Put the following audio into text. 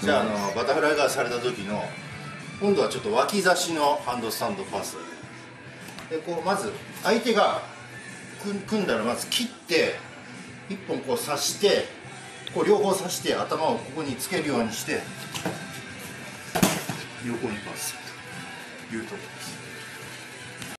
じゃああのバタフライがされた時の今度はちょっと脇差しのハンドスタンドパス。でこうまず相手が組んだらまず切って1本こう刺してこう両方刺して頭をここにつけるようにして横にパス。というところです。